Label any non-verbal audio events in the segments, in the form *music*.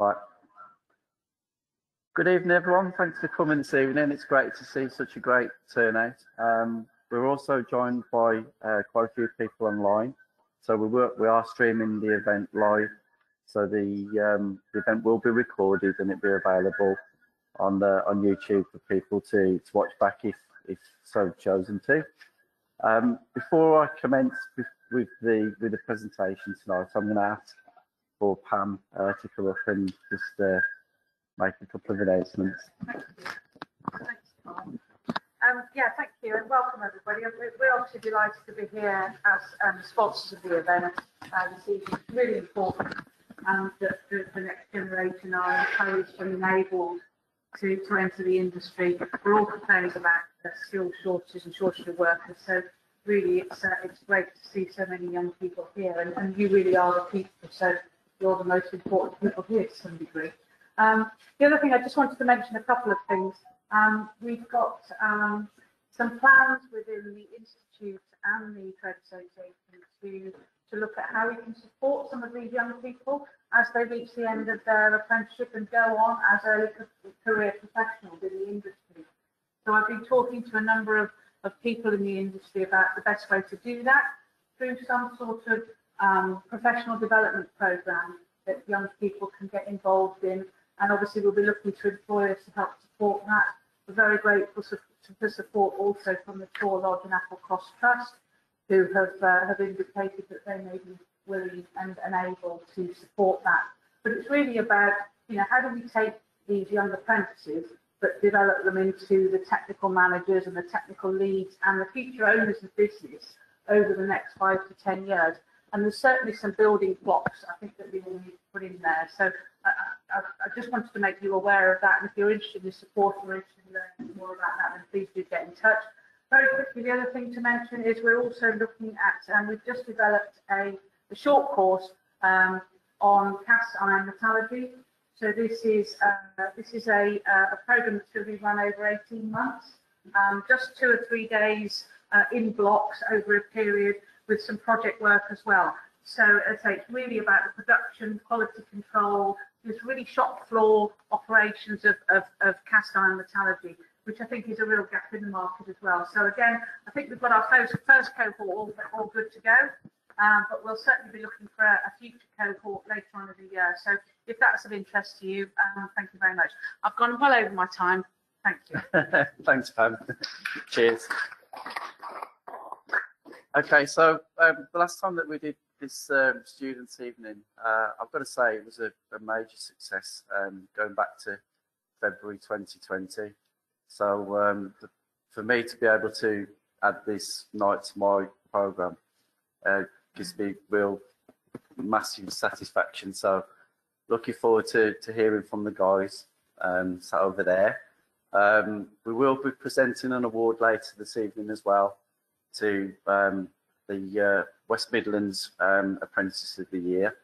Right. Good evening, everyone. Thanks for coming this evening. It's great to see such a great turnout. Um, we're also joined by uh, quite a few people online. So we work, we are streaming the event live. So the, um, the event will be recorded and it'll be available on the on YouTube for people to, to watch back if if so chosen to. Um, before I commence with, the with the presentation tonight, I'm going to ask for Pam uh, to come up and just uh, make a couple of announcements. Thank you. Thanks. Um, yeah, thank you and welcome everybody. We're, we're obviously delighted to be here as um, sponsors of the event uh, this evening. It's really important um, that the, the next generation are encouraged and enabled to, to enter the industry. We're all complaining about the skill shortages and shortage of workers. So really, it's uh, it's great to see so many young people here, and, and you really are the people. So you're the most important people here to some degree. Um, the other thing I just wanted to mention a couple of things. Um, we've got um, some plans within the Institute and the Trade Association to, to look at how we can support some of these young people as they reach the end of their apprenticeship and go on as early career professionals in the industry. So I've been talking to a number of, of people in the industry about the best way to do that through some sort of um, professional development program that young people can get involved in. And obviously we'll be looking to employers to help support that. We're very grateful for support also from the Tor Lodge and Applecross Trust, who have, uh, have indicated that they may be willing and, and able to support that. But it's really about, you know, how do we take these young apprentices but develop them into the technical managers and the technical leads and the future owners of business over the next five to 10 years. And there's certainly some building blocks I think that we will need to put in there. So I, I, I just wanted to make you aware of that. And if you're interested in support or interested in learning more about that, then please do get in touch. Very quickly, the other thing to mention is we're also looking at, and um, we've just developed a, a short course um, on cast iron metallurgy. So this is uh, this is a, uh, a program that's going to be run over 18 months, um, just two or three days uh, in blocks over a period with some project work as well. So as I say, it's really about the production, quality control, there's really shop floor operations of, of, of cast iron metallurgy, which I think is a real gap in the market as well. So again, I think we've got our first, first cohort all, all good to go. Um, but we'll certainly be looking for a, a, future cohort later on in the year. So if that's of interest to you, um, thank you very much. I've gone well over my time. Thank you. *laughs* Thanks, Pam. Cheers. Okay, so um, the last time that we did this um, students' evening, uh, I've got to say it was a, a major success um, going back to February 2020. So um, the, for me to be able to add this night to my programme uh, gives me real massive satisfaction. So looking forward to, to hearing from the guys um, sat over there. Um, we will be presenting an award later this evening as well to um, the uh, West Midlands um, Apprentice of the Year.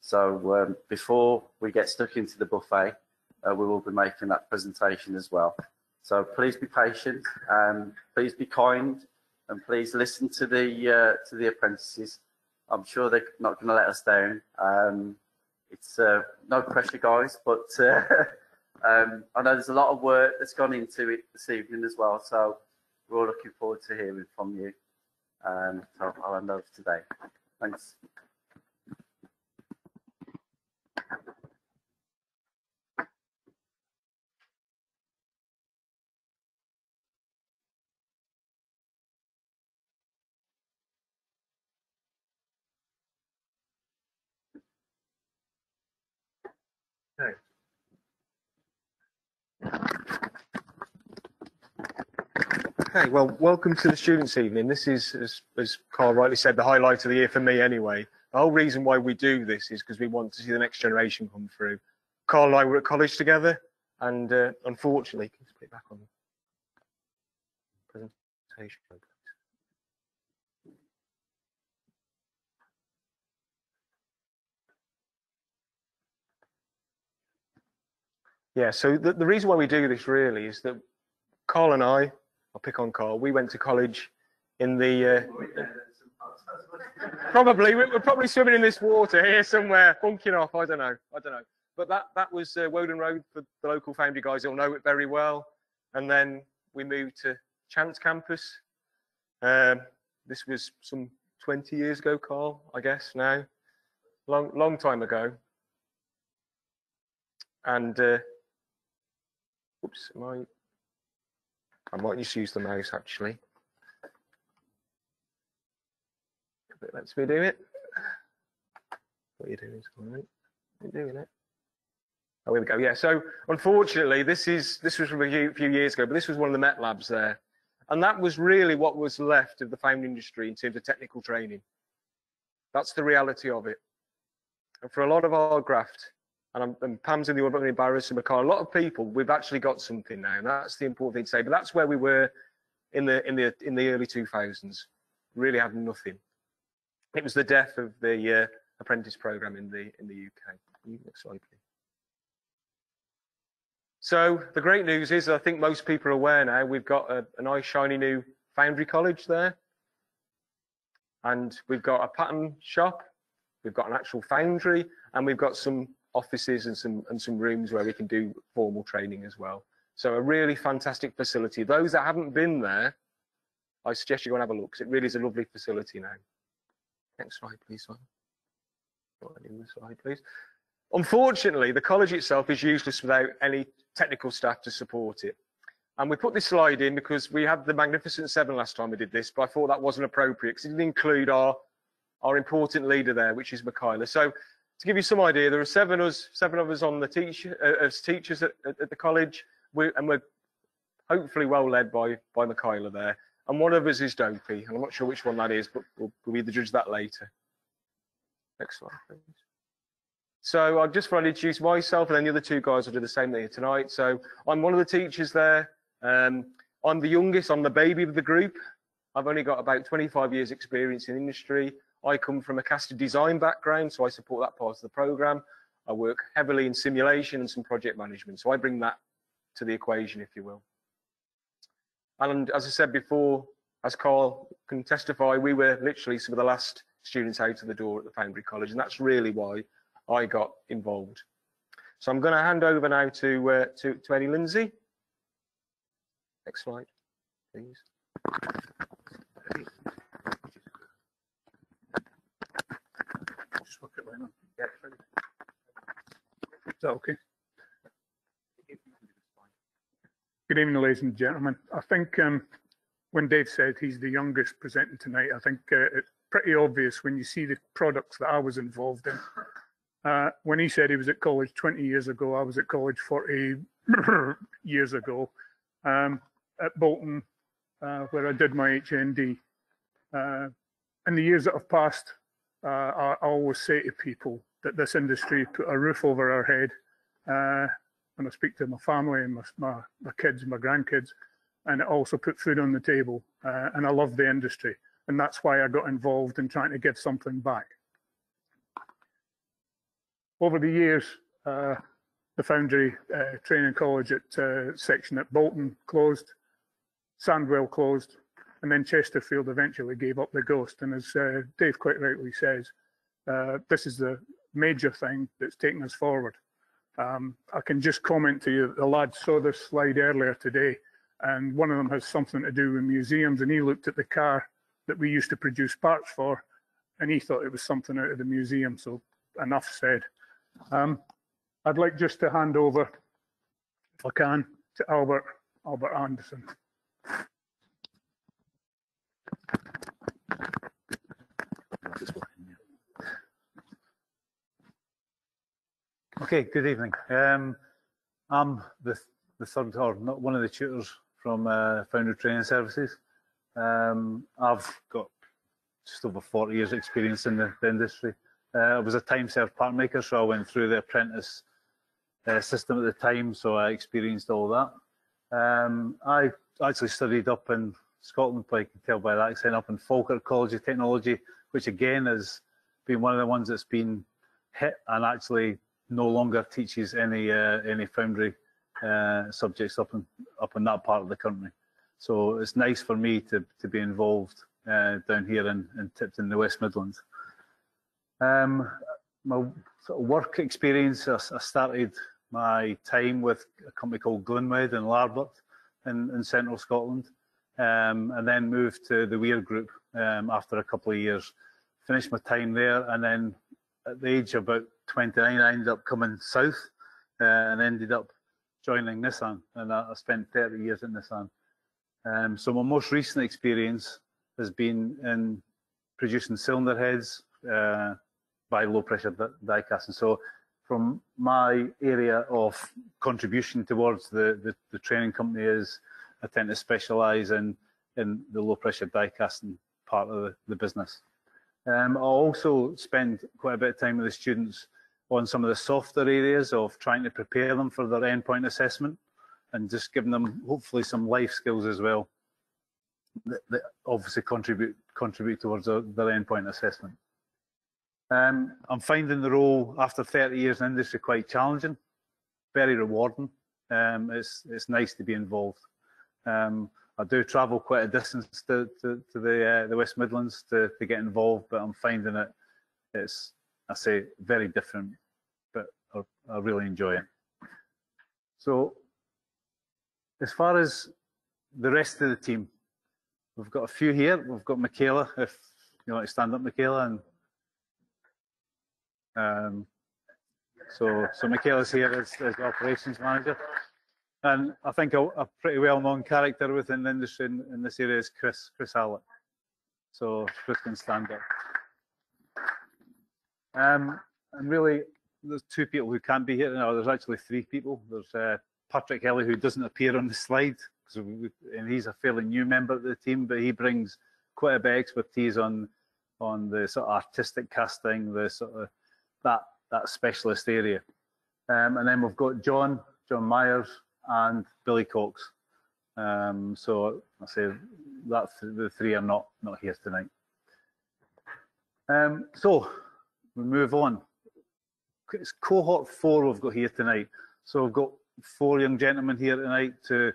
So um, before we get stuck into the buffet, uh, we will be making that presentation as well. So please be patient, um, please be kind, and please listen to the uh, to the apprentices. I'm sure they're not going to let us down. Um, it's uh, no pressure, guys, but uh, *laughs* um, I know there's a lot of work that's gone into it this evening as well. So we're all looking forward to hearing from you. Um, so I'll hand over today. Thanks. Well, welcome to the Students' Evening. This is, as, as Carl rightly said, the highlight of the year for me anyway. The whole reason why we do this is because we want to see the next generation come through. Carl and I were at college together, and uh, unfortunately, can you put it back on the presentation? Yeah, so the, the reason why we do this really is that Carl and I, I'll pick on Carl, we went to college in the, uh, probably, we're probably swimming in this water here somewhere, bunking off, I don't know, I don't know. but that that was uh, Woden Road for the local foundry guys. They'll know it very well. And then we moved to Chance Campus. Um, this was some 20 years ago, Carl, I guess now, long long time ago. And uh, oops, am I? I might just use the mouse actually. If it lets me do it. What are you doing? Sorry. You're doing it. Oh, here we go. Yeah. So unfortunately, this is this was from a few, few years ago, but this was one of the Met labs there, and that was really what was left of the found industry in terms of technical training. That's the reality of it. And for a lot of our graft, and, I'm, and Pam's in the Urban Embarrassed and McCall, a lot of people, we've actually got something now, and that's the important thing to say. But that's where we were in the in the in the early 2000s. Really had nothing. It was the death of the uh, apprentice program in the in the UK. Next slide, please. So the great news is, I think most people are aware now, we've got a, a nice shiny new foundry college there. And we've got a pattern shop, we've got an actual foundry, and we've got some offices and some and some rooms where we can do formal training as well. So a really fantastic facility. Those that haven't been there, I suggest you go and have a look because it really is a lovely facility now. Next slide, please. Simon. Slide, please. Unfortunately, the college itself is useless without any technical staff to support it. And we put this slide in because we had the Magnificent Seven last time we did this, but I thought that wasn't appropriate because it didn't include our, our important leader there, which is Michaela. So to give you some idea, there are seven of us, seven of us on the teach, uh, as teachers at, at, the college, we, and we're hopefully well led by, by Michaela there. And one of us is Dopey, and I'm not sure which one that is, but we'll, we'll either judge that later. Next slide, please. So I just want to introduce myself and then the other two guys will do the same thing tonight. So I'm one of the teachers there. Um, I'm the youngest, I'm the baby of the group. I've only got about 25 years experience in industry. I come from a casted design background, so I support that part of the program. I work heavily in simulation and some project management. So I bring that to the equation, if you will. And as I said before, as Carl can testify, we were literally some of the last students out of the door at the Foundry College, and that's really why I got involved. So I'm going to hand over now to, uh, to, to Eddie Lindsay. Next slide, please. Is that okay? Good evening, ladies and gentlemen. I think um, when Dave said he's the youngest presenting tonight, I think uh, it's pretty obvious when you see the products that I was involved in uh, when he said he was at college 20 years ago, I was at college 40 *coughs* years ago um, at Bolton, uh, where I did my HND. Uh, in the years that have passed, I, I, always say to people that this industry put a roof over our head. Uh, and I speak to my family and my, my, my, kids and my grandkids, and it also put food on the table. Uh, and I love the industry. And that's why I got involved in trying to give something back over the years, uh, the Foundry uh, Training College at uh, section at Bolton closed, Sandwell closed, and then Chesterfield eventually gave up the ghost. And as uh, Dave quite rightly says, uh, this is the major thing that's taken us forward. Um, I can just comment to you, the lads saw this slide earlier today, and one of them has something to do with museums, and he looked at the car that we used to produce parts for, and he thought it was something out of the museum, so enough said. Um, I'd like just to hand over, if I can, to Albert, Albert Anderson. Okay, good evening. Um, I'm the, the third, or not one of the tutors from uh, Foundry Training Services. Um, I've got just over 40 years experience in the, the industry. Uh, I was a time served part maker, so I went through the apprentice uh, system at the time, so I experienced all that. Um, I actually studied up in Scotland, but you can tell by that accent, up in Falkirk College of Technology, which again has been one of the ones that's been hit and actually no longer teaches any uh, any foundry uh, subjects up in up in that part of the country. So it's nice for me to to be involved uh, down here in, in Tipton, the West Midlands. Um, my sort of work experience, I, I started my time with a company called Glynwed in Larbert in, in central Scotland, um, and then moved to the Weir Group um, after a couple of years. Finished my time there, and then at the age of about 29, I ended up coming south uh, and ended up joining Nissan, and I, I spent 30 years in Nissan. Um, so my most recent experience has been in producing cylinder heads uh, by low pressure die casting. So from my area of contribution towards the, the, the training company is I tend to specialise in, in the low pressure die casting part of the, the business. Um, I also spend quite a bit of time with the students on some of the softer areas of trying to prepare them for their endpoint assessment and just giving them hopefully some life skills as well that, that obviously contribute contribute towards their, their endpoint assessment. Um, I'm finding the role after 30 years in industry quite challenging, very rewarding. Um, it's, it's nice to be involved. Um, I do travel quite a distance to, to, to the, uh, the West Midlands to, to get involved, but I'm finding it, it's, I say, very different, I, really enjoy it. So as far as the rest of the team, we've got a few here. We've got Michaela, if you want to stand up, Michaela, and um, so, so Michaela's here as, as the operations manager. And I think a, a pretty well-known character within the industry in, in, this area is Chris, Chris Hallett. So Chris can stand up. Um, and really, there's two people who can't be here. No, there's actually three people. There's uh, Patrick Ellie, who doesn't appear on the slide, we, and he's a fairly new member of the team, but he brings quite a bit of expertise on on the sort of artistic casting, the sort of that that specialist area. Um, and then we've got John, John Myers, and Billy Cox. Um, so I say that the three are not not here tonight. Um, so we move on. It's cohort four we've got here tonight. So we've got four young gentlemen here tonight to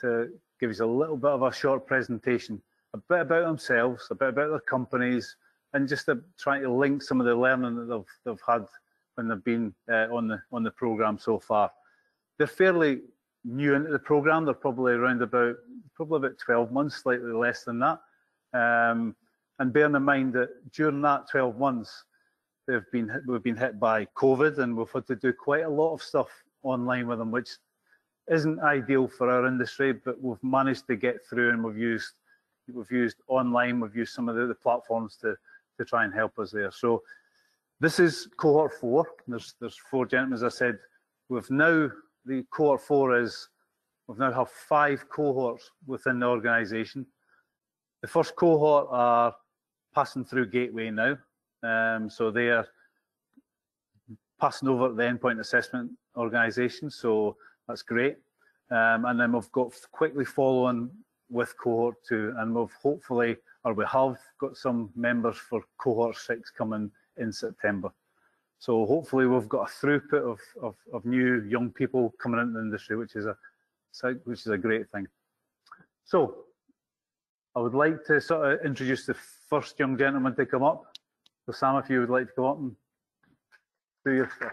to give us a little bit of a short presentation, a bit about themselves, a bit about their companies, and just to try to link some of the learning that they've, they've had when they've been uh, on the on the program so far. They're fairly new into the program. They're probably around about probably about 12 months, slightly less than that. Um, and bearing in mind that during that 12 months, they've been we've been hit by COVID, and we've had to do quite a lot of stuff online with them, which isn't ideal for our industry, but we've managed to get through, and we've used we've used online, we've used some of the, the platforms to to try and help us there. So this is cohort four. There's there's four gentlemen, as I said. We've now the cohort four is we've now have five cohorts within the organisation. The first cohort are passing through Gateway now, um, so they are passing over the endpoint assessment organisation. So that's great. Um, and then we've got quickly following with cohort two, and we've hopefully or we have got some members for cohort six coming in September. So hopefully we've got a throughput of, of, of new young people coming into the industry, which is a which is a great thing. So I would like to sort of introduce the first young gentleman to come up. So Sam, if you would like to go up and do your stuff.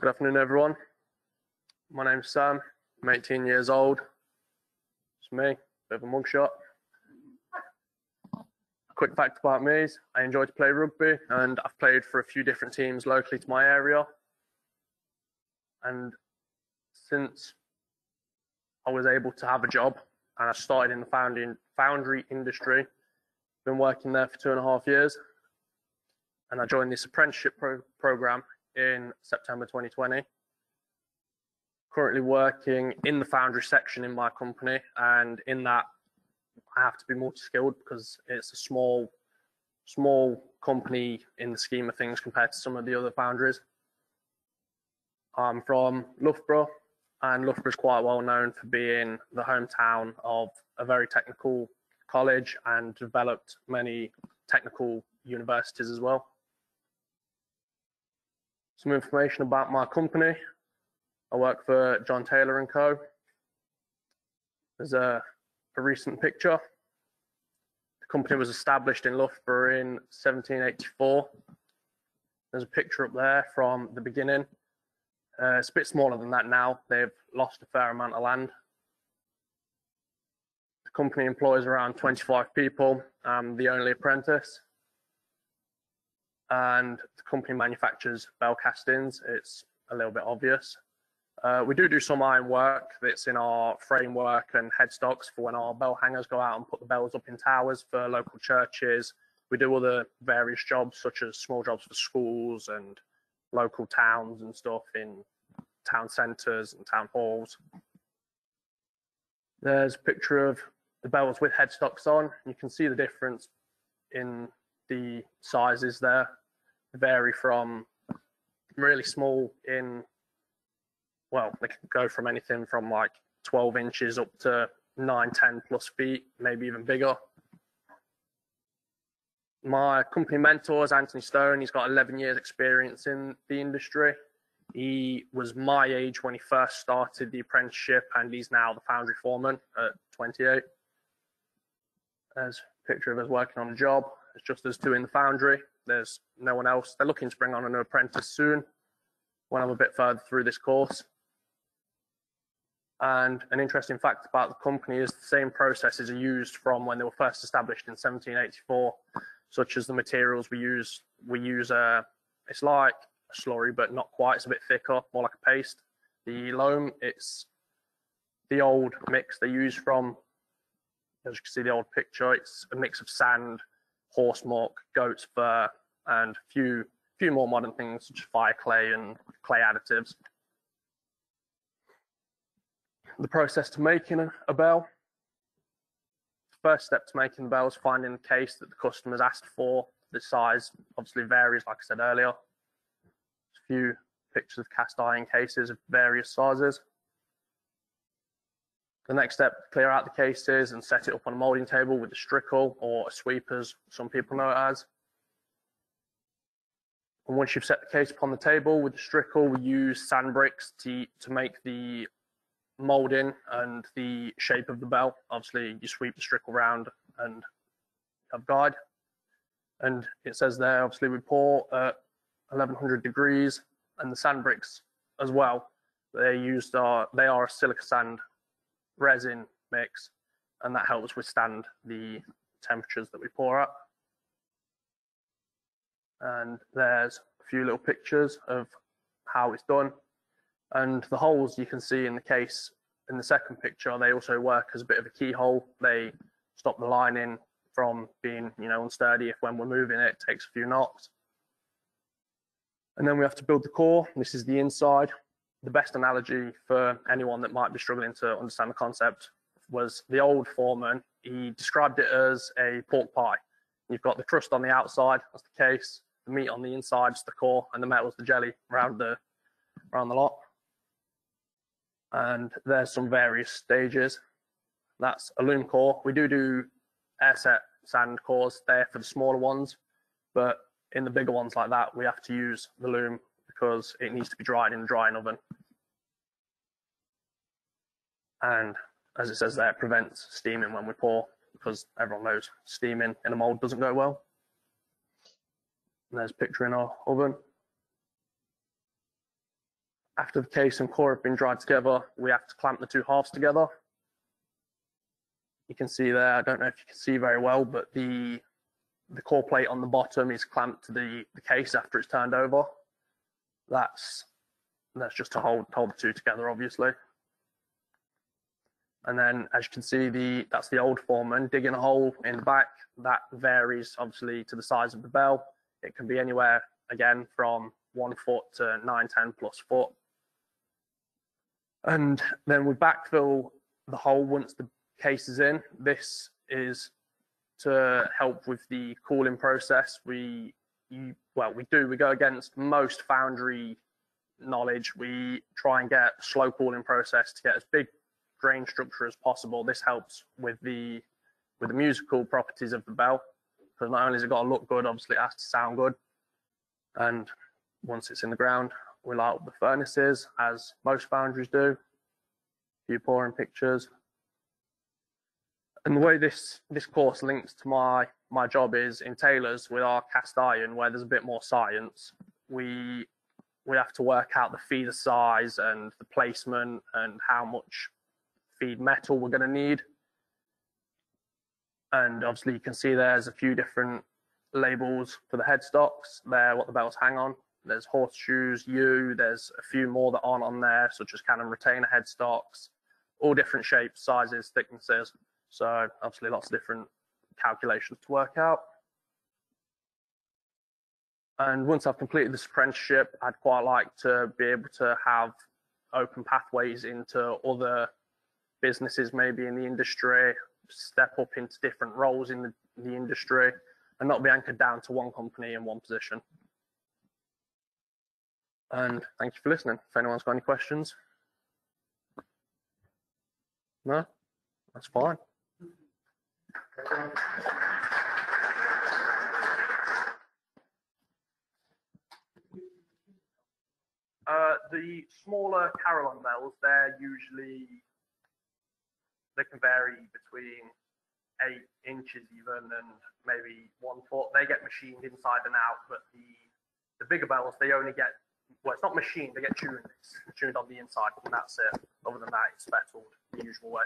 Good afternoon, everyone. My name's Sam. I'm 18 years old. It's me, bit of a mugshot. Quick fact about me is I enjoy to play rugby and I've played for a few different teams locally to my area. And since I was able to have a job and I started in the foundry, foundry industry, been working there for two and a half years. And I joined this apprenticeship pro program in September 2020. Currently working in the foundry section in my company, and in that, I have to be multi-skilled because it's a small, small company in the scheme of things compared to some of the other foundries. I'm from Loughborough, and Loughborough is quite well known for being the hometown of a very technical college and developed many technical universities as well. Some information about my company. I work for John Taylor and Co. There's a, a recent picture. The company was established in Loughborough in 1784. There's a picture up there from the beginning. Uh, it's a bit smaller than that now. They've lost a fair amount of land. The company employs around 25 people. I'm the only apprentice. And the company manufactures bell castings. It's a little bit obvious. Uh, we do do some iron work that's in our framework and headstocks for when our bell hangers go out and put the bells up in towers for local churches. We do other various jobs, such as small jobs for schools and local towns and stuff in town centres and town halls. There's a picture of the bells with headstocks on. You can see the difference in the sizes there. They vary from really small in, well, they can go from anything from like 12 inches up to 9, 10 plus feet, maybe even bigger. My company mentor is Anthony Stone. He's got 11 years experience in the industry. He was my age when he first started the apprenticeship, and he's now the foundry foreman at 28. There's a picture of us working on a job. It's just us two in the foundry. There's no one else. They're looking to bring on an apprentice soon when I'm a bit further through this course. And an interesting fact about the company is the same processes are used from when they were first established in 1784 such as the materials we use. We use a, uh, it's like a slurry, but not quite. It's a bit thicker, more like a paste. The loam, it's the old mix they use from, as you can see the old picture, it's a mix of sand, horse muck, goat's fur, and a few, few more modern things such as fire clay and clay additives. The process to making a, bell, first step to making the bell is finding the case that the customer's asked for. The size obviously varies, like I said earlier. A few pictures of cast iron cases of various sizes. The next step, clear out the cases and set it up on a molding table with a strickle or a sweep as some people know it as. And once you've set the case upon the table with the strickle, we use sand bricks to, to make the molding and the shape of the bell. Obviously, you sweep the strickle round and have guide. And it says there, obviously, we pour at 1100 degrees, and the sand bricks as well. They used are they are a silica sand resin mix, and that helps withstand the temperatures that we pour at. And there's a few little pictures of how it's done. And the holes you can see in the case in the second picture, they also work as a bit of a keyhole. They stop the lining from being, you know, unsteady if when we're moving it, it takes a few knocks. And then we have to build the core. This is the inside. The best analogy for anyone that might be struggling to understand the concept was the old foreman. He described it as a pork pie. You've got the crust on the outside, that's the case. The meat on the inside is the core, and the metal's the jelly around the around the lot and there's some various stages. That's a loam core. We do do air set sand cores there for the smaller ones, but in the bigger ones like that, we have to use the loam because it needs to be dried in a drying oven. And as it says there, it prevents steaming when we pour because everyone knows steaming in a mold doesn't go well. And there's a picture in our oven after the case and core have been dried together, we have to clamp the two halves together. You can see there, I don't know if you can see very well, but the the core plate on the bottom is clamped to the, the case after it's turned over. That's that's just to hold hold the two together, obviously. And then, as you can see, the that's the old foreman digging a hole in the back. That varies obviously to the size of the bell. It can be anywhere again from one foot to nine, ten plus foot. And then we backfill the hole once the case is in. This is to help with the cooling process. We, you, well, we do, we go against most foundry knowledge. We try and get slow cooling process to get as big grain structure as possible. This helps with the with the musical properties of the bell because not only has it got to look good, obviously it has to sound good. And once it's in the ground, we light up the furnaces as most foundries do. Few pouring pictures. And the way this this course links to my my job is in Taylor's with our cast iron, where there's a bit more science. We we have to work out the feeder size and the placement and how much feed metal we're going to need. And obviously, you can see there's a few different labels for the headstocks. There, what the belts hang on. There's horseshoes, U. There's a few more that aren't on there, such as cannon retainer headstocks, all different shapes, sizes, thicknesses. So obviously, lots of different calculations to work out. And once I've completed this apprenticeship, I'd quite like to be able to have open pathways into other businesses, maybe in the industry, step up into different roles in the, the industry, and not be anchored down to one company in one position. And thank you for listening. If anyone's got any questions. No? That's fine. Uh, the smaller carillon bells, they're usually, they can vary between eight inches even and maybe one foot. They get machined inside and out, but the, the bigger bells, they only get, well, it's not machined, they get tuned. It's tuned on the inside, and that's it. Other than that, it's fettled the usual way.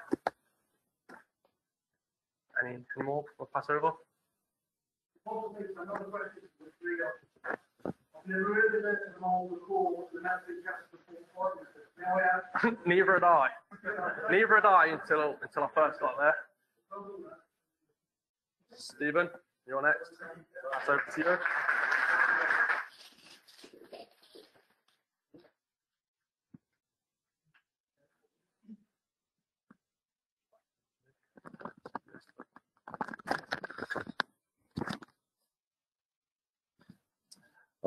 Any, any more? We'll pass over. *laughs* Neither had I. Neither had I until until I first got there. Stephen, you're next. That's over to you.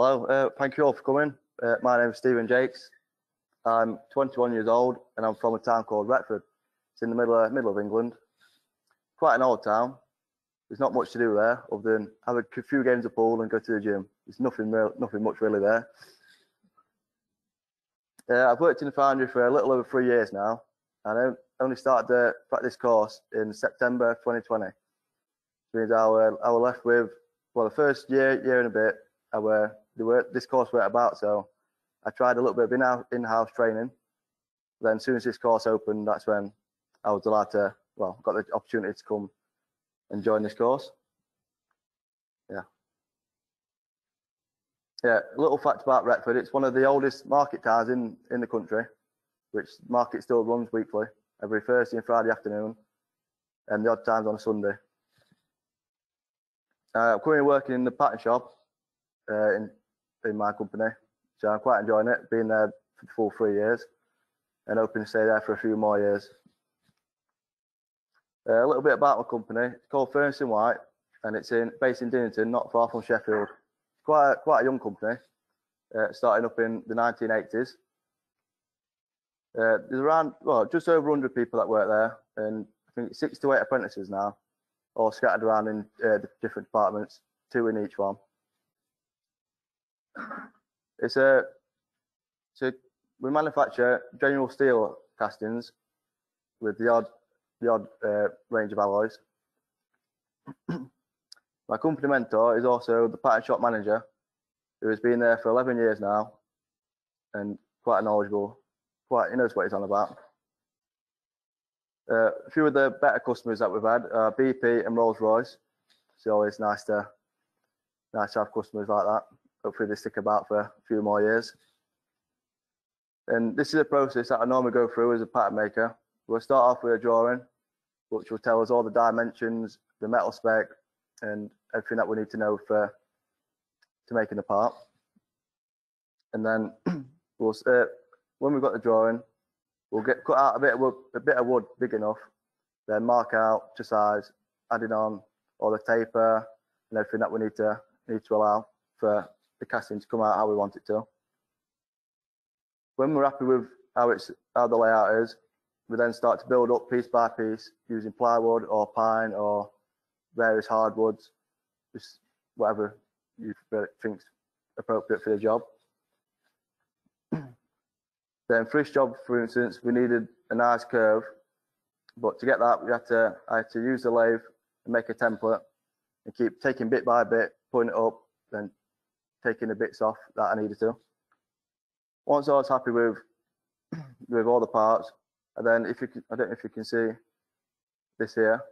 Hello, uh, thank you all for coming. Uh, my name is Stephen Jakes. I'm 21 years old and I'm from a town called Retford. It's in the middle of, middle of England. Quite an old town. There's not much to do there other than have a few games of pool and go to the gym. There's nothing real, nothing much really there. Uh, I've worked in the foundry for a little over three years now, and I only started the practice course in September 2020. Which means I were, I were left with, well, the first year, year and a bit, I were the work this course went about. So I tried a little bit of in-house training. Then as soon as this course opened, that's when I was allowed to, well, got the opportunity to come and join this course. Yeah. Yeah, a little fact about Retford, it's one of the oldest market towns in, in the country, which market still runs weekly, every Thursday and Friday afternoon, and the odd times on a Sunday. Uh, I'm currently working in the pattern shop uh, in in my company. So I'm quite enjoying it, being there for the full three years and hoping to stay there for a few more years. Uh, a little bit about my company. It's called Furnace and White and it's in based in Dinnington, not far from Sheffield. It's quite a, quite a young company, uh, starting up in the 1980s. Uh, there's around, well, just over 100 people that work there and I think six to eight apprentices now, all scattered around in uh, the different departments, two in each one. It's a, so we manufacture general steel castings with the odd, the odd uh, range of alloys. *clears throat* My company mentor is also the pattern shop manager, who has been there for 11 years now, and quite knowledgeable. Quite, he knows what he's on about. Uh, a few of the better customers that we've had are BP and Rolls Royce. It's always nice to nice to have customers like that hopefully they stick about for a few more years. And this is a process that I normally go through as a pattern maker. We'll start off with a drawing, which will tell us all the dimensions, the metal spec, and everything that we need to know for to making the part. And then *clears throat* we'll uh, when we've got the drawing, we'll get cut out a bit of wood, a bit of wood big enough, then mark out to size, adding on all the taper and everything that we need to need to allow for the casting to come out how we want it to. When we're happy with how it's how the layout is, we then start to build up piece by piece using plywood or pine or various hardwoods, just whatever you think's appropriate for the job. *clears throat* Then for this job, for instance, we needed a nice curve, but to get that, we had to I had to use the lathe and make a template and keep taking bit by bit, putting it up, then taking the bits off that I needed to. Once I was happy with *clears throat* with all the parts, and then if you can, I don't know if you can see this here,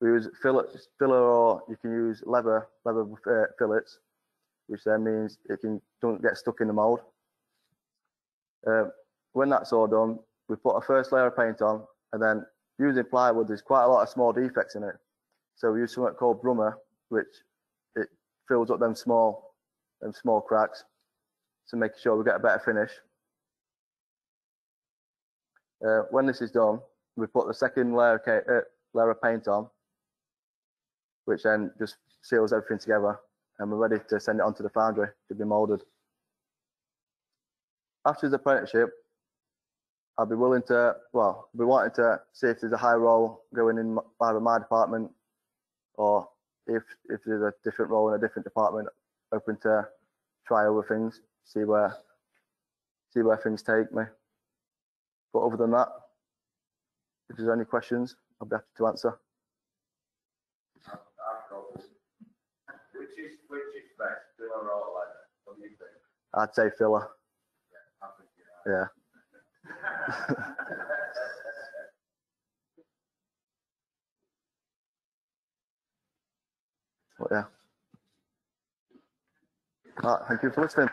we use fillet, filler or you can use leather leather uh, fillets, which then means it can don't get stuck in the mold. Uh, when that's all done, we put a first layer of paint on, and then using plywood, there's quite a lot of small defects in it. So we use something called Brummer, which it fills up them small, them small cracks, to make sure we get a better finish. Uh, when this is done, we put the second layer of, uh, layer of paint on, which then just seals everything together, and we're ready to send it onto the foundry to be molded. After his apprenticeship, I'll be willing to, well, be wanting to see if there's a high role going in either my department or if if there's a different role in a different department, open to try other things, see where see where things take me. But other than that, if there's any questions, I'll be happy to answer. Which is, which is best, filler or leather? What do you think? I'd say filler. Yeah. *laughs* But yeah. Right, thank you for listening.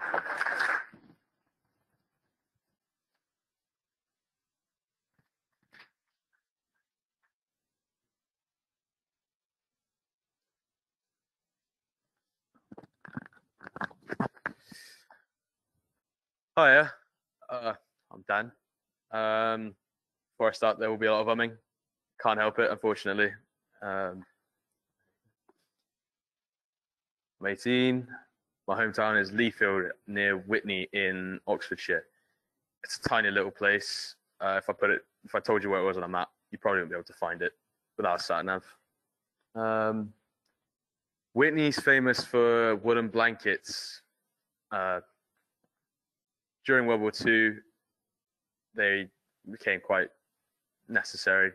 Hiya, uh, I'm Dan. Um, before I start, there will be a lot of humming. Can't help it, unfortunately. Um, I'm 18. My hometown is Leafield, near Witney in Oxfordshire. It's a tiny little place. Uh, if I put it, if I told you where it was on a map, you probably wouldn't be able to find it without a sat nav. Um, Witney's famous for wooden blankets. Uh, during World War II, they became quite necessary,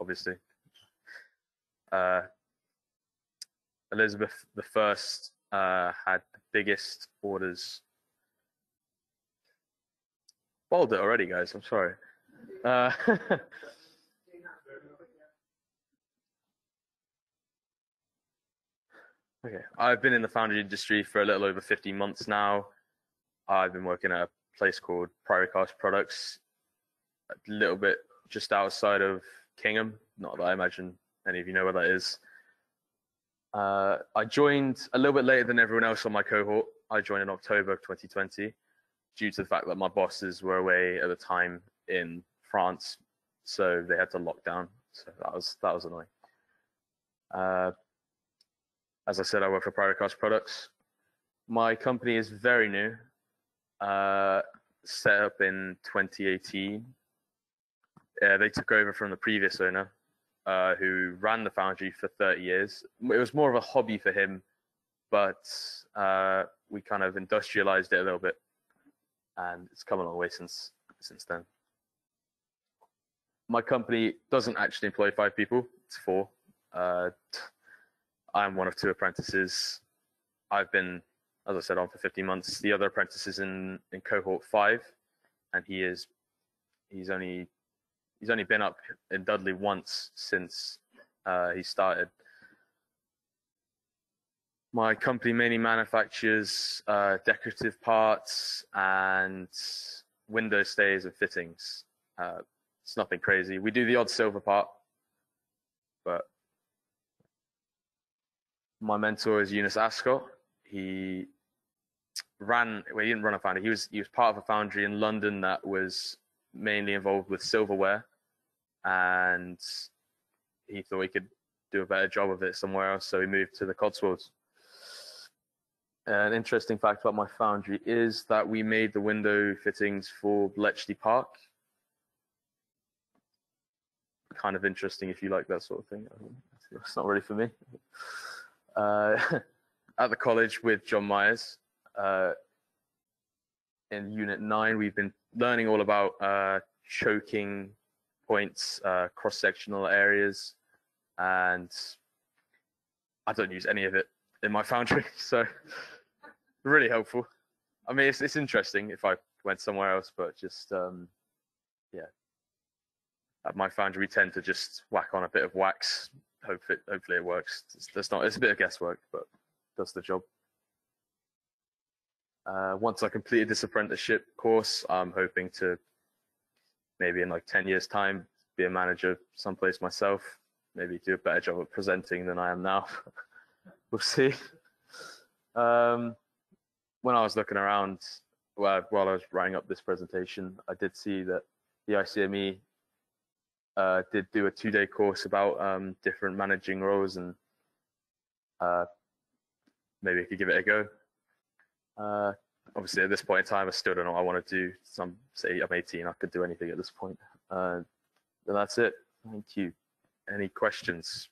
obviously. Uh, Elizabeth the First uh, had the biggest orders. Bold it already, guys. I'm sorry. Uh, *laughs* okay, I've been in the foundry industry for a little over 15 months now. I've been working at a place called Priorycast Products, a little bit just outside of Kingham. Not that I imagine any of you know where that is. Uh, I joined a little bit later than everyone else on my cohort. I joined in October of 2020 due to the fact that my bosses were away at the time in France, so they had to lock down. So that was that was annoying. Uh, as I said, I work for Priory Cast Products. My company is very new uh, set up in 2018. Uh, they took over from the previous owner, uh, who ran the foundry for 30 years. It was more of a hobby for him, but uh, we kind of industrialized it a little bit, and it's come a long way since since then. My company doesn't actually employ five people; it's four. Uh, I'm one of two apprentices. I've been as I said, on for 15 months. The other apprentice is in, in cohort five, and he is he's only he's only been up in Dudley once since uh, he started. My company mainly manufactures uh, decorative parts and window stays and fittings. Uh, it's nothing crazy. We do the odd silver part, but my mentor is Eunice Ascot. He ran well, he didn't run a foundry. He was he was part of a foundry in London that was mainly involved with silverware, and he thought he could do a better job of it somewhere else, so he moved to the Cotswolds. An interesting fact about my foundry is that we made the window fittings for Bletchley Park. Kind of interesting if you like that sort of thing. It's not really for me. Uh, *laughs* at the college with John Myers, uh, in Unit 9, we've been learning all about uh, choking points, uh, cross-sectional areas, and I don't use any of it in my *laughs* foundry, so really helpful. I mean, it's, it's interesting if I went somewhere else, but just, um, yeah. At my foundry, we tend to just whack on a bit of wax. Hope it, hopefully it works. It's, it's not, it's a bit of guesswork, but does the job. Uh, once I completed this apprenticeship course, I'm hoping to maybe in like 10 years time be a manager someplace myself, maybe do a better job at presenting than I am now. *laughs* we'll see. Um, when I was looking around well, while I was writing up this presentation, I did see that the ICME uh, did do a two-day course about um, different managing roles and uh, maybe I could give it a go. Uh, obviously, at this point in time, I still don't know what I want to do. Some say I'm 18, I could do anything at this point. Uh, and that's it. Thank you. Any questions?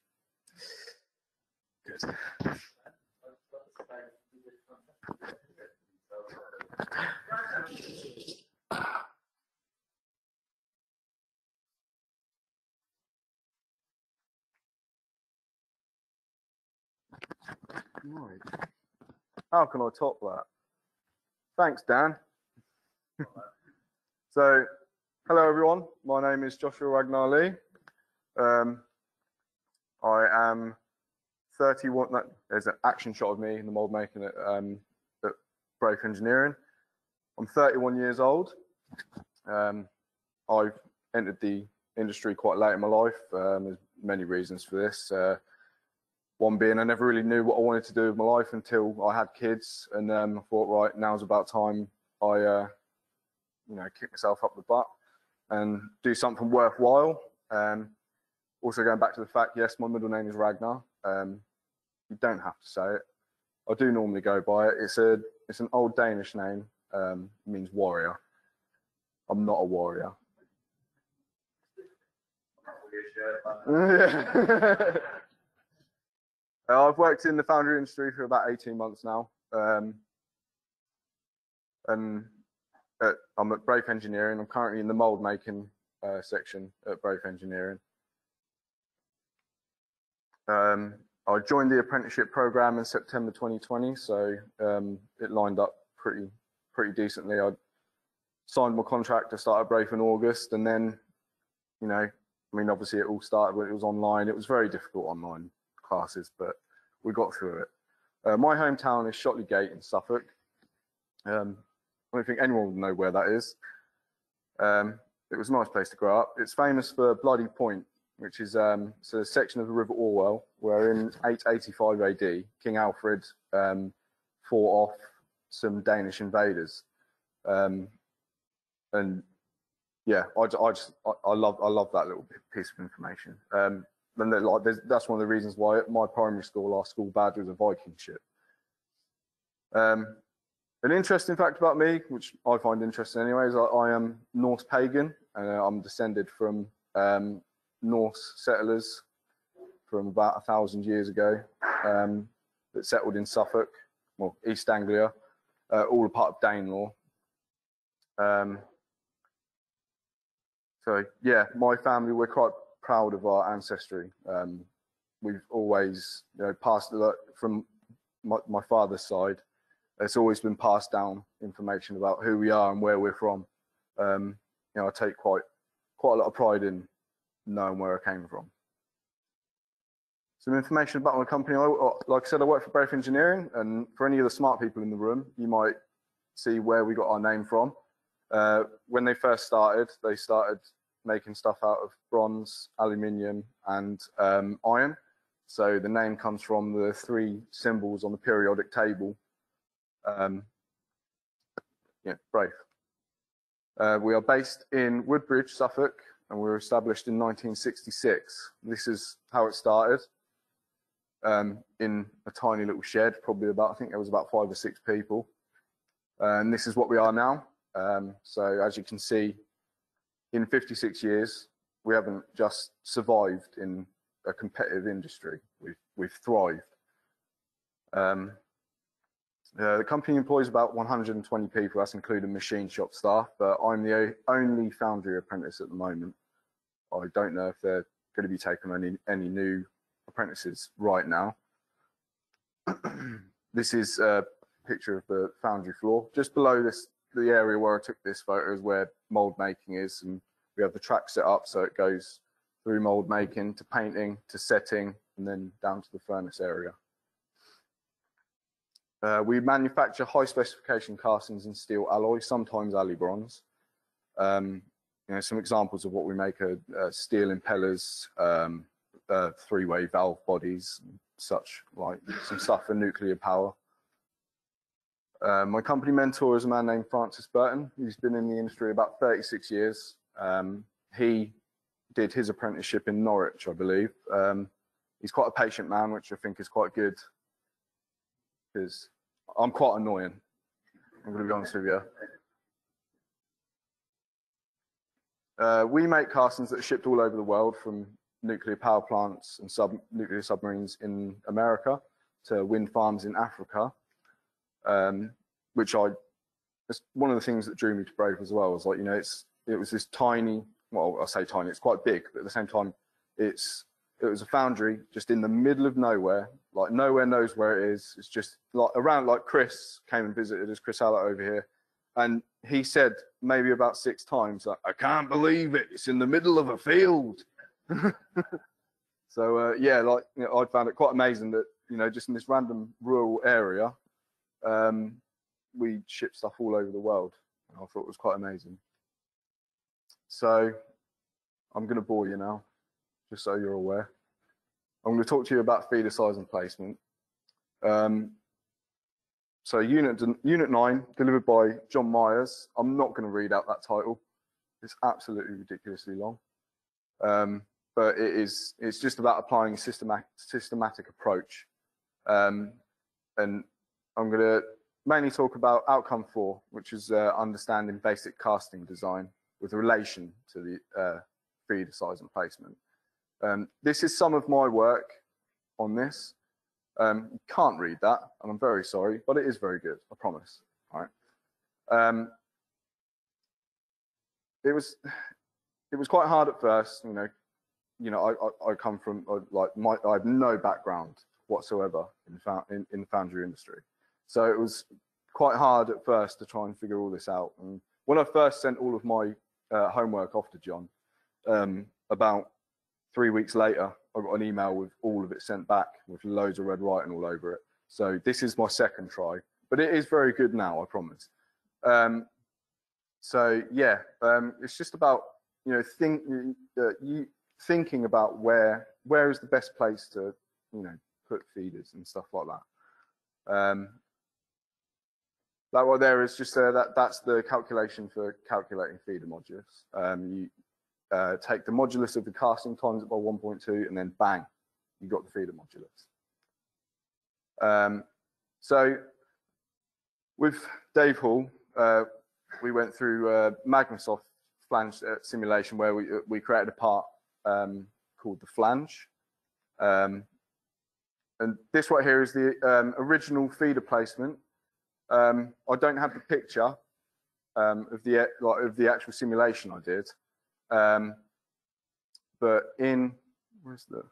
Good. How can I top that? Thanks, Dan. *laughs* so, hello everyone. My name is Joshua Ragnar Lee. Um, I am 31. no, There's an action shot of me in the mold making at, um, at Brafe Engineering. I'm 31 years old. Um, I've entered the industry quite late in my life. Um, there's many reasons for this. Uh, one being I never really knew what I wanted to do with my life until I had kids, and um, I thought, right, now's about time I, uh, you know, kick myself up the butt and do something worthwhile. Um, also going back to the fact, yes, my middle name is Ragnar. Um, you don't have to say it. I do normally go by it. It's a, it's an old Danish name. Um, it means warrior. I'm not a warrior. Yeah. *laughs* Uh, I've worked in the foundry industry for about 18 months now. Um, and at, I'm at Brafe Engineering. I'm currently in the mold making uh, section at Brafe Engineering. Um, I joined the apprenticeship program in September 2020, so um, it lined up pretty pretty decently. I signed my contract to start at Brafe in August, and then, you know, I mean, obviously it all started when it was online. It was very difficult online classes, but we got through it. Uh, my hometown is Shotley Gate in Suffolk. Um, I don't think anyone will know where that is. Um, it was a nice place to grow up. It's famous for Bloody Point, which is um, it's a section of the River Orwell, where in 885 AD, King Alfred um, fought off some Danish invaders. Um, and yeah, I, I just I, I, love I love that little piece of information. And like that's one of the reasons why my primary school, our school badge was a Viking ship. Um, an interesting fact about me, which I find interesting anyways, I, I am Norse pagan and uh, I'm descended from um, Norse settlers from about a thousand years ago um, that settled in Suffolk, well, East Anglia, uh, all a part of Danelaw. Um, so yeah, my family, we're quite proud of our ancestry. Um, we've always, you know, passed from my, my, father's side. It's always been passed down information about who we are and where we're from. Um, you know, I take quite quite a lot of pride in knowing where I came from. Some information about my company. I, like I said, I work for Brafe Engineering, and for any of the smart people in the room, you might see where we got our name from. Uh, when they first started, they started making stuff out of bronze, aluminium, and um, iron. So the name comes from the three symbols on the periodic table. Um, yeah, Brafe. Uh, we are based in Woodbridge, Suffolk, and we were established in 1966. This is how it started. Um, in a tiny little shed, probably about, I think there was about five or six people. Uh, and this is what we are now. Um, so as you can see, in 56 years, we haven't just survived in a competitive industry. We've, we've thrived. Um, Uh, the company employs about 120 people, that's including machine shop staff, but I'm the only foundry apprentice at the moment. I don't know if they're going to be taking any, any new apprentices right now. *clears throat* this is a picture of the foundry floor. Just below this, the area where I took this photo is where mold making is, and we have the track set up so it goes through mold making to painting to setting and then down to the furnace area. Uh, we manufacture high specification castings in steel alloy, sometimes alley bronze. Um, you know, some examples of what we make are uh, steel impellers, um, uh, three-way valve bodies, such like some stuff for nuclear power. Uh, my company mentor is a man named Francis Burton. He's been in the industry about 36 years. Um, he did his apprenticeship in Norwich, I believe. Um, he's quite a patient man, which I think is quite good because I'm quite annoying. I'm going to be honest with you. Uh, we make castings that are shipped all over the world from nuclear power plants and sub nuclear submarines in America to wind farms in Africa, um, which I, it's one of the things that drew me to Brafe as well. Was like, you know, it's, it was this tiny, well, I say tiny, it's quite big, but at the same time, it's, it was a foundry just in the middle of nowhere, like nowhere knows where it is. It's just like around, like Chris came and visited us, Chris Hallett over here. And he said maybe about six times, like, I can't believe it. It's in the middle of a field. *laughs* so uh, yeah, like you know, I found it quite amazing that you know just in this random rural area, um, we ship stuff all over the world. I thought it was quite amazing. So I'm going to bore you now, just so you're aware. I'm going to talk to you about feeder size and placement. Um, so unit unit nine delivered by John Myers. I'm not going to read out that title. It's absolutely ridiculously long. Um, but it is it's just about applying a systematic systematic approach. Um, and I'm going to mainly talk about outcome four, which is uh, understanding basic casting design with relation to the uh, feeder size and placement. Um, this is some of my work on this. Um, you can't read that, and I'm very sorry, but it is very good, I promise. All right. Um, it was it was quite hard at first, you know. You know, I, I, I come from uh, like my I have no background whatsoever in, in in the foundry industry, so it was quite hard at first to try and figure all this out. And when I first sent all of my uh, homework off to John, um, about three weeks later, I got an email with all of it sent back with loads of red writing all over it. So this is my second try, but it is very good now, I promise. Um, so yeah, um, it's just about you know think uh, you thinking about where where is the best place to you know put feeders and stuff like that. Um, that one there is just uh, that that's the calculation for calculating feeder modulus. Um, you uh, take the modulus of the casting times it by 1.2 and then bang, you got the feeder modulus. Um, so with Dave Hall, uh, we went through uh, MAGMASOFT flange uh, simulation where we, uh, we created a part um, called the flange. Um, and this right here is the um, original feeder placement. Um, I don't have the picture um, of the like, of the actual simulation I did, um, but in where's the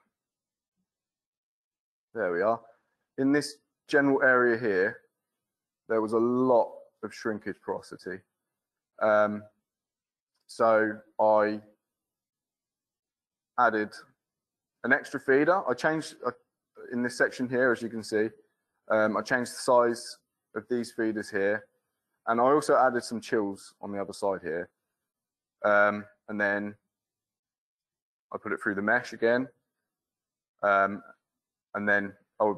there we are. In this general area here, there was a lot of shrinkage porosity. Um, so I added an extra feeder. I changed uh, in this section here, as you can see, um, I changed the size of these feeders here. And I also added some chills on the other side here. Um, and then I put it through the mesh again. Um, and then I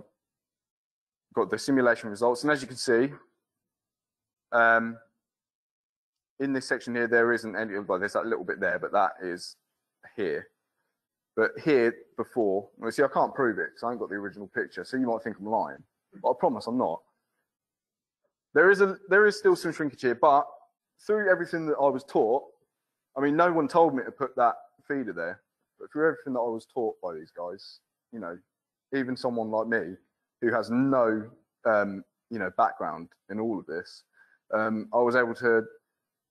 got the simulation results. And as you can see, um, in this section here, there isn't any, well, there's that little bit there, but that is here. But here, before, well, see, I can't prove it because I haven't got the original picture, so you might think I'm lying. But I promise I'm not. There is, a, there is still some shrinkage here, but through everything that I was taught, I mean, no one told me to put that feeder there, but through everything that I was taught by these guys, you know, even someone like me who has no um, you know, background in all of this, um, I was able to,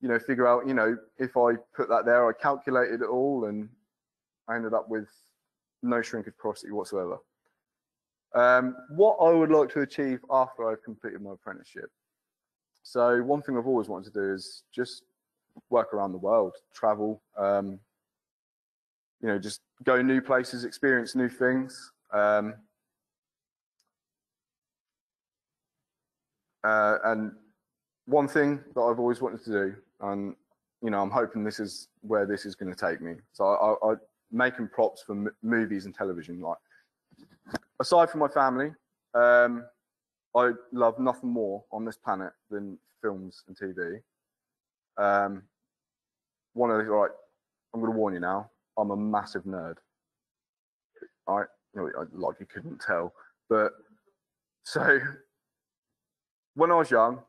you know, figure out, you know, if I put that there, I calculated it all and I ended up with no shrinkage porosity whatsoever. Um, what I would like to achieve after I've completed my apprenticeship. So one thing I've always wanted to do is just work around the world, travel, um, you know, just go new places, experience new things. Um, uh, and one thing that I've always wanted to do, and you know, I'm hoping this is where this is going to take me. So I, I, I making props for movies and television. Like, aside from my family, um, I love nothing more on this planet than films and TV. Um, one of the right, I'm going to warn you now. I'm a massive nerd. I, like you couldn't tell, but so *laughs* when I was young,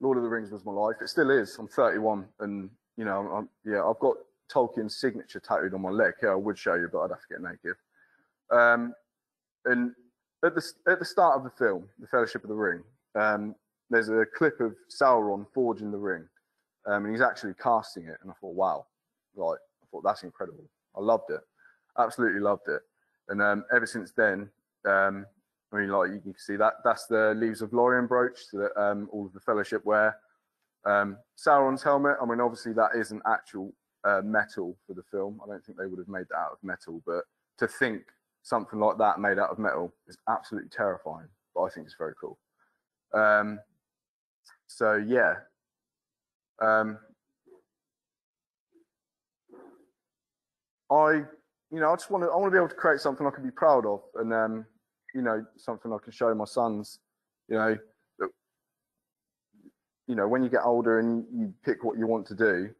Lord of the Rings was my life. It still is. I'm 31, and you know, I'm, yeah, I've got Tolkien's signature tattooed on my leg. Yeah, I would show you, but I'd have to get naked. Um, and at the at the start of the film, The Fellowship of the Ring, um, there's a clip of Sauron forging the ring, um, and he's actually casting it. And I thought, wow, right, I thought that's incredible. I loved it, absolutely loved it. And um, ever since then, um, I mean, like you can see that that's the Leaves of Lorien brooch that um, all of the Fellowship wear. Um, Sauron's helmet. I mean, obviously that isn't actual uh, metal for the film. I don't think they would have made that out of metal, but to think something like that made out of metal is absolutely terrifying. But I think it's very cool. Um, so yeah. Um, I, you know, I just want to, I want to be able to create something I can be proud of, and um, you know, something I can show my sons. You know, that, you know, when you get older and you pick what you want to do,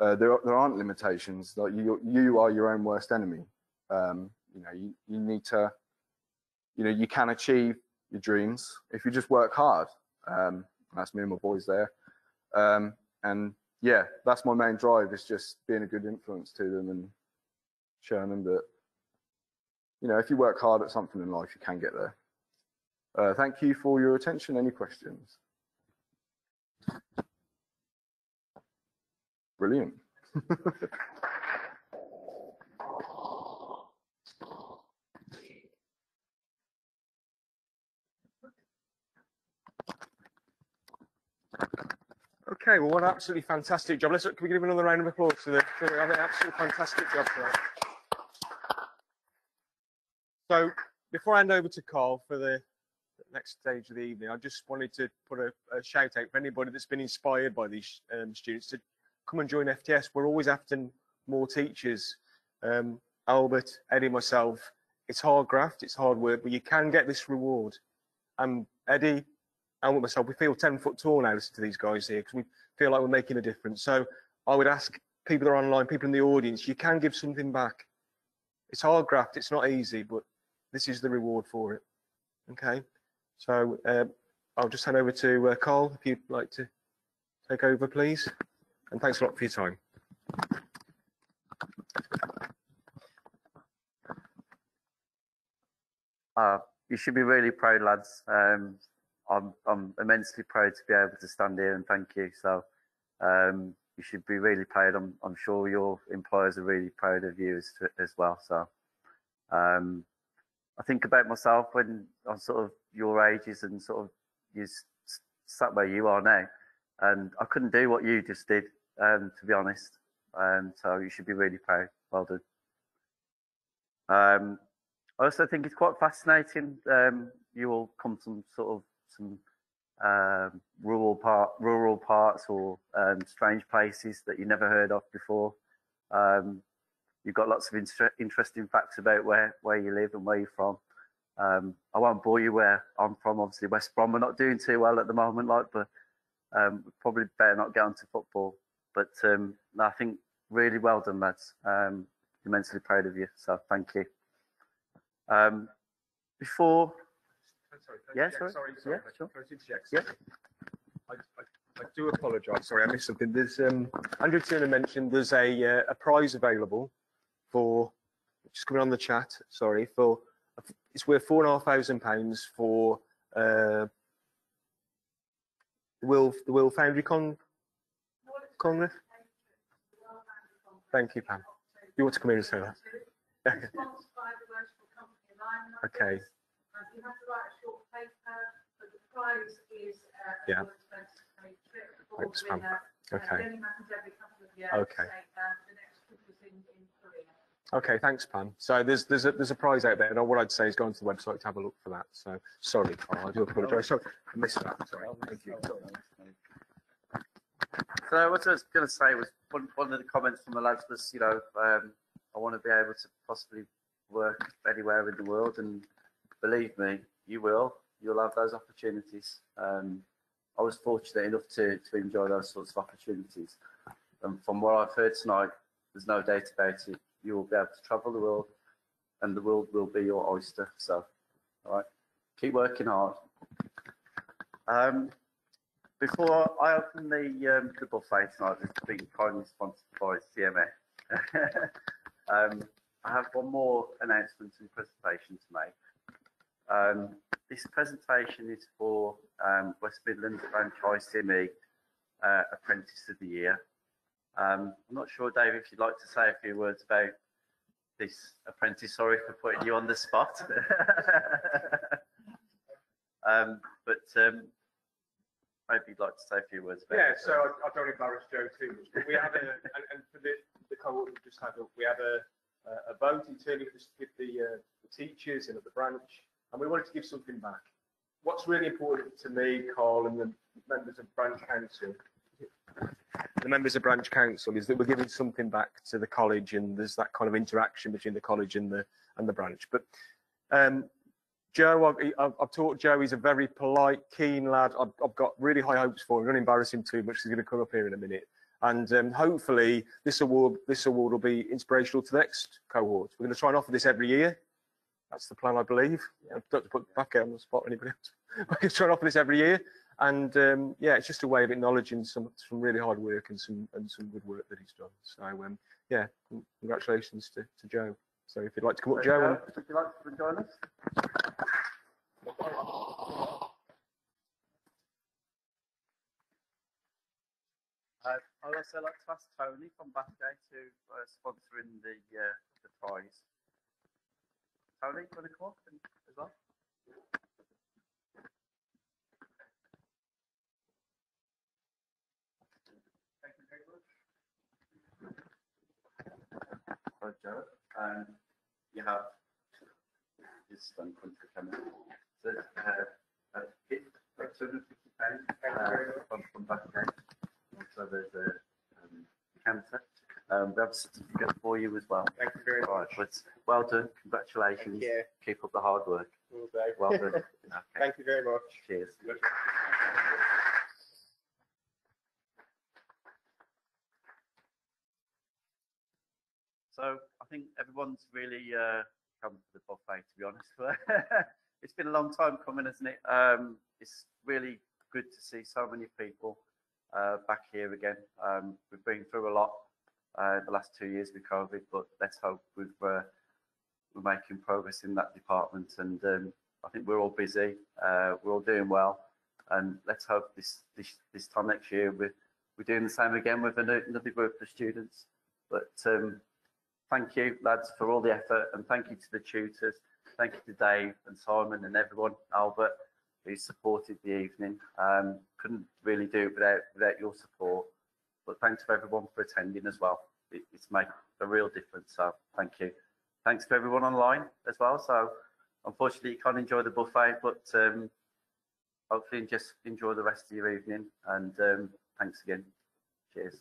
uh, there there aren't limitations. Like you, you are your own worst enemy. Um, you know, you, you need to, you know, you can achieve your dreams if you just work hard. Um, that's me and my boys there. Um, and yeah, that's my main drive is just being a good influence to them and showing them that, you know, if you work hard at something in life, you can get there. Uh, thank you for your attention. Any questions? Brilliant. *laughs* Okay, well, what an absolutely fantastic job. Let's can we give another round of applause to the for an absolutely fantastic job for that. So before I hand over to Carl for the next stage of the evening, I just wanted to put a, a shout out for anybody that's been inspired by these um, students to come and join FTS. We're always after more teachers. Um, Albert, Eddie, myself. It's hard graft, it's hard work, but you can get this reward. And Eddie, and with myself, we feel 10 foot tall now listening to these guys here because we feel like we're making a difference. So I would ask people that are online, people in the audience, you can give something back. It's hard graft, it's not easy, but this is the reward for it. Okay, so uh, I'll just hand over to uh, Carl if you'd like to take over, please. And thanks a lot for your time. Uh, you should be really proud, lads. Um, I'm, I'm immensely proud to be able to stand here and thank you. So um, you should be really proud. I'm, I'm sure your employers are really proud of you as, as well. So um, I think about myself when I'm sort of your ages and sort of you sat where you are now, and I couldn't do what you just did, um, to be honest. Um, so you should be really proud. Well done. Um, I also think it's quite fascinating. Um, you all come from sort of um, rural part, rural parts or um, strange places that you never heard of before. Um, you've got lots of inter- interesting facts about where where you live and where you're from. Um, I won't bore you where I'm from. Obviously, West Brom. We're not doing too well at the moment, like, but um, probably better not get onto football. But no, I think really well done, lads. Immensely proud of you. So thank you. Um, before yeah, sorry. sorry, Yeah, sure. Sorry to interject. Yeah. I, I, I do apologise. Sorry, I missed something. There's um, Andrew Turner mentioned there's a uh, a prize available for just coming on the chat. Sorry for it's worth four and a half thousand pounds for uh, the World the World Foundry Con Congress. Thank you, Pam. You want to come in and say that? Sponsored by the Worshipful Company Line Okay. Numbers. You have to write a short paper, but the prize is uh, Yeah. well-expensive trip for Thanks, the Pam. winner. Uh, Okay. It only happens every couple of years. Okay. so, The next trip is in, in Korea. Okay, thanks, Pam. So there's there's a there's a prize out there, and what I'd say is go onto the website to have a look for that. So sorry, Carl, I do apologise. Sorry, I missed that. Sorry. Thank you. So what I was going to say was one, one of the comments from the lads was, you know, um, I want to be able to possibly work anywhere in the world, and believe me, you will. You'll have those opportunities. Um, I was fortunate enough to to enjoy those sorts of opportunities, and from what I've heard tonight, there's no doubt about it. You will be able to travel the world, and the world will be your oyster. So, all right, keep working hard. Um, before I open the um, the buffet tonight, it's been kindly sponsored by CMA. *laughs* um, I have one more announcement and presentation to make. Um, this presentation is for um, West Midlands Branch ICME uh, Apprentice of the Year. Um, I'm not sure, Dave, if you'd like to say a few words about this apprentice. Sorry for putting you on the spot. *laughs* um, but um, maybe you'd like to say a few words about Yeah, it. so I, I don't embarrass Joe too much, but we have a, *laughs* and, and for the, the cohort we just had, we have a, a vote internally with the, with the, uh, the teachers and at the branch, and we wanted to give something back. What's really important to me, Carl, and the members of branch council, the members of branch council, is that we're giving something back to the college, and there's that kind of interaction between the college and the and the branch. But um, Joe, I've, I've, taught Joe. He's a very polite, keen lad. I've, I've got really high hopes for him. Don't embarrass him too much. He's going to come up here in a minute. And um, hopefully, this award, this award will be inspirational to the next cohort. We're going to try and offer this every year. That's the plan, I believe. I don't to put back on the spot anybody else. *laughs* To try and offer this every year. And um, yeah, it's just a way of acknowledging some some really hard work and some and some good work that he's done. So um, yeah, congratulations to, to Joe. So if you'd like to come up, Joe. and- Would you like to join us? Uh, I'd also like to ask Tony from Bathgate to uh, sponsoring the uh, the prize. Tony, you want to come up and, as well? Thank you very much. Joe. Um, you have this done country camera. So, uh, a gift of two hundred fifty pounds uh, from from Bathgate. Also, there's a um, cancer. Um, we have a certificate for you as well. Thank you very Right, but well done. Congratulations. Keep up the hard work. Do. Well done. *laughs* Okay. Thank you very much. Cheers. So I think everyone's really uh, come to the buffet, to be honest. *laughs* it's been a long time coming, hasn't it? Um, it's really good to see so many people uh, back here again. Um, we've been through a lot uh, the last two years with COVID, but let's hope we've, uh, we're making progress in that department. And um, I think we're all busy. Uh, we're all doing well, and let's hope this this, this time next year we're we're doing the same again with ano- another group of students. But um, thank you, lads, for all the effort, and thank you to the tutors. Thank you to Dave and Simon and everyone, Albert, who supported the evening. Um, couldn't really do it without without your support. But thanks to everyone for attending as well. It, it's made a real difference. So thank you. Thanks to everyone online as well. So unfortunately, you can't enjoy the buffet, but um, hopefully just enjoy the rest of your evening. And um, thanks again. Cheers.